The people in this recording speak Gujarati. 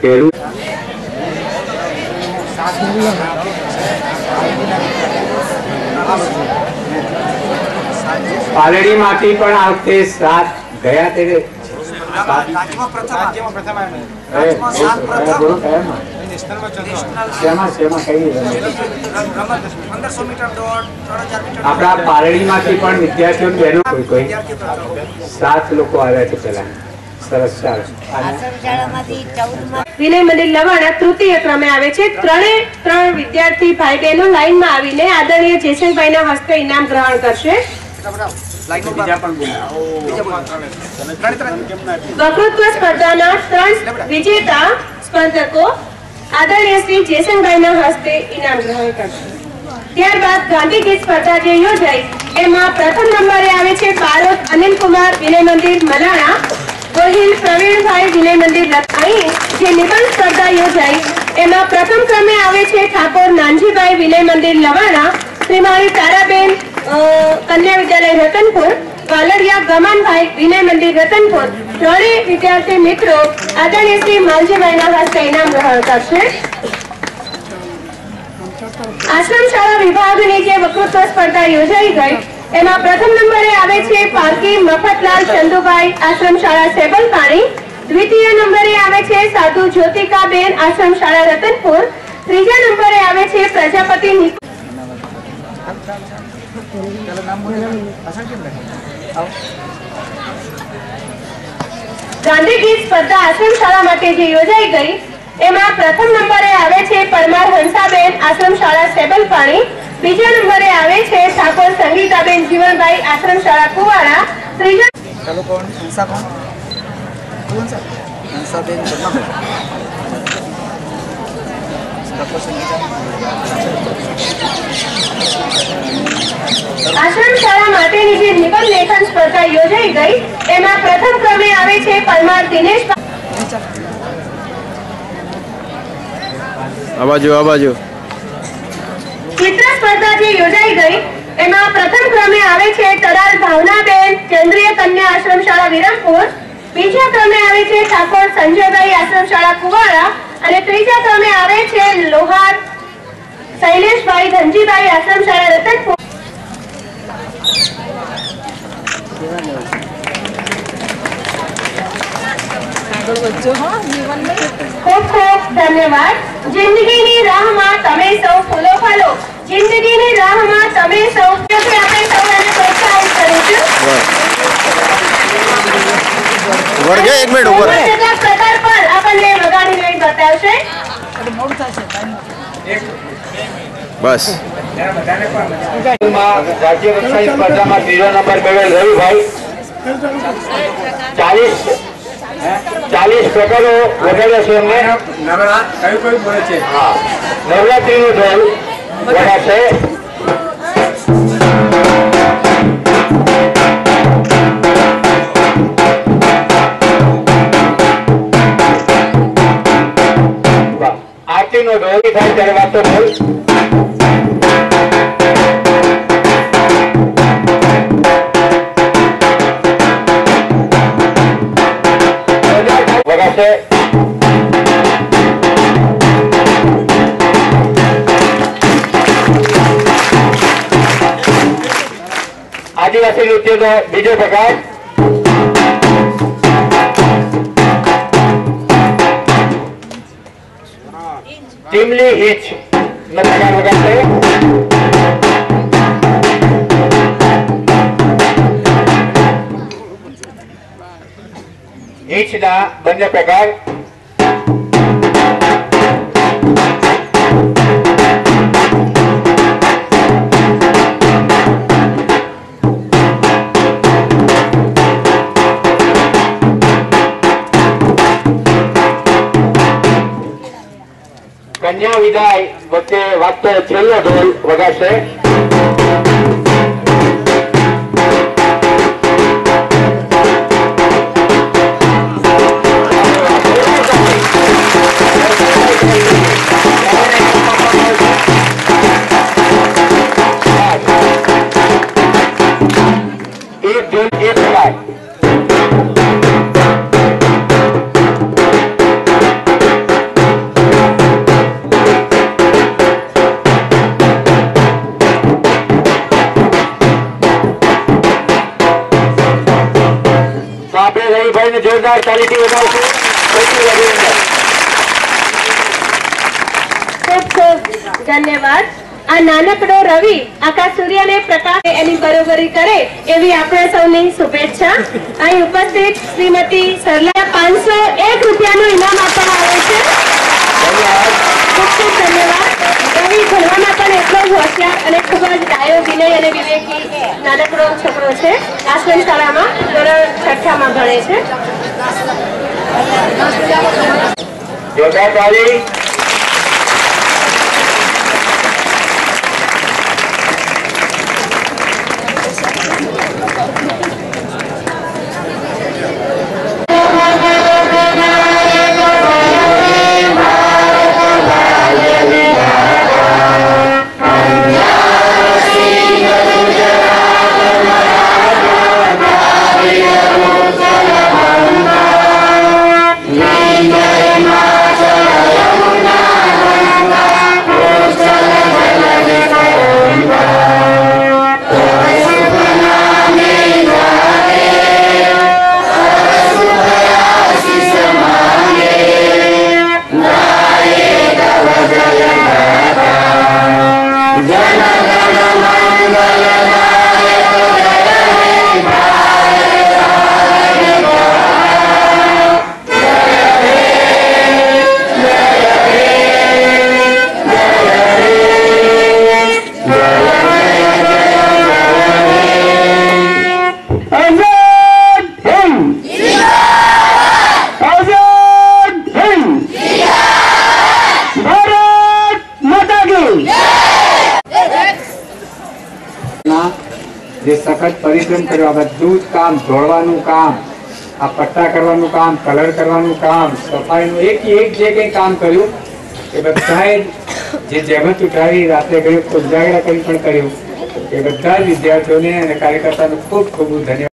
પહેલું પાલડીમાંથી પણ આ વખતે સાત ગયા તે રાજ્યમાં પ્રથમ રાજ્યમાં પ્રથમ આવ્યો એ, રાજ્યમાં સાત એ, પ્રથમ બોલો કયામાં? નેશનલમાં ચોથો નેશનલ શેમાં શેમાં કઈ રમત? રમત પંદરસો મીટર દોડ ત્રણ હજાર મીટર આપણા પાલડીમાંથી પણ વિદ્યાર્થીઓ બહેનો કોઈ કોઈ વિદ્યાર્થીઓ પ્રથમ. સાત લોકો આવ્યા છે પેલા સરસ વિનય મંદિર લવાણા હસ્તે ઇનામ ગ્રહણ કરશે. ત્યારબાદ ગાંધી ગીત સ્પર્ધા જે યોજાઈ, એમાં પ્રથમ નંબરે આવે છે બાળક અનિલ કુમાર વિનય મંદિર, મલાણા ગોહિલ પ્રવીણભાઈ વિનય મંદિર લખાણી જે નિબંધ સ્પર્ધા યોજાઈ. એમાં પ્રથમ ક્રમે આવે છે ઠાકોર નાનજીભાઈ વિનય મંદિર લવાણા, શ્રીમાળી તારાબેન કન્યા વિદ્યાલય રતનપુર વાલરિયા ગમનભાઈ વિનય મંદિર રતનપુર. ત્રણેય વિદ્યાર્થી મિત્રો આદરણીય શ્રી માલજીભાઈના હસ્તે ઇનામ ગ્રહણ કરશે. આશ્રમ શાળા વિભાગની જે વકૃત્વ સ્પર્ધા યોજાઈ ગઈ એમાં પ્રથમ નંબરે આવે છે પારકી મફતલાલ ચંદુભાઈ આશ્રમ શાળા સેબલપાણી દ્વિતીય નંબરે આવે છે સાધુ જ્યોતિકાબેન આશ્રમ શાળા રતનપુર. ત્રીજા નંબરે આવે છે પ્રજાપતિ નિ- સ્પર્ધા આશ્રમ શાળા માટે જે યોજાઈ ગઈ, એમાં પ્રથમ નંબરે આવે છે પરમાર હંસાબેન આશ્રમ શાળા સેબલપાણી બીજા નંબરે આવે છે ઠાકોર સંગીતાબેન જીવનભાઈ આશ્રમ શાળા કુવાડા ત્રીજા ચાલો કોણ? હંસા કોણ? કોણ છે? હંસાબેન પદ્માબેન આશ્રમ શાળા માટેની જે નિબંધ લેખન સ્પર્ધા યોજાઈ ગઈ એમાં પ્રથમ ક્રમે આવે છે પરમાર દિનેશ આ બાજુ આ બાજુ. ચિત્ર સ્પર્ધા જે યોજાઈ ગઈ, એમાં પ્રથમ ક્રમે આવે છે તરાલ ભાવનાબેન, કેન્દ્રીય કન્યા આશ્રમ શાળા વિરમપુર, બીજા ક્રમે આવે છે ઠાકોર સંજયભાઈ આશ્રમ શાળા કુવાડા, અને ત્રીજા ક્રમે આવે છે લોહાર શૈલેષભાઈ ધનજીભાઈ આશ્રમ શાળા રતનપુર. ખૂબ ખૂબ ધન્યવાદ. જિંદગીની રાહમાં તમે સૌ ફૂલો ફાલો જિંદગીની રાહમાં તમે સૌ આપણે સૌ એને પ્રોત્સાહિત કરીશું વર્ગે એક મિનિટ ઉપર પ્રકાર પર આપણને વગાડીને બતાવશે. બસ. રાજ્ય કક્ષાની સ્પર્ધામાં ત્રીજો નંબર મેળવેલ રવિભાઈ. ચાલીસ ચાલીસ પ્રકારો વગાડ્યા છે એમને. નવરાત્રીનું ઢોલ વગાડશે. આરતીનો ઢોલ થાય ત્યારે વાતો બોલ વગાડશે આદિવાસી નૃત્યનો બીજો પ્રકાર. ટીમલી હિચ. નો પ્રકાર વગાડશે હિચના બંને પ્રકાર કન્યા વિદાય વચ્ચે વાગતો છેલ્લો ઢોલ વગાડશે જોરદાર તાલીથી વધાવશું. ખૂબ ખૂબ ધન્યવાદ. આ નાનકડો રવિ આખા સૂર્યને પ્રકાશ એની બરોબરી કરે એવી આપણે સૌની શુભેચ્છા. અહીં ઉપસ્થિત શ્રીમતી સરલા પાંચસો એક રૂપિયાનું ઇનામ આપવામાં આવે છે. ખૂબ ખૂબ ધન્યવાદ. રવિ ભણવામાં પણ એટલો જ હોશિયાર અને ખૂબ જ ડાયો વિનય અને વિવેકી નાનકડો છોકરો છે. આશ્રમ શાળામાં ધોરણ છઠ્ઠામાં ભણે છે. સખત પરિશ્રમ કર્યો. આ બધું કામ, ધોળવાનું કામ, આ પટ્ટા કરવાનું કામ, કલર કરવાનું કામ, સફાઈનું એક એક જે કંઈ કામ કર્યું, એ બધાએ જે જહેમત ઉઠાવી રાત્રે ઘણી ઉજાગરા કરી પણ કર્યું. એ બધા જ વિદ્યાર્થીઓને અને કાર્યકર્તાનો ખૂબ ખૂબ ધન્યવાદ.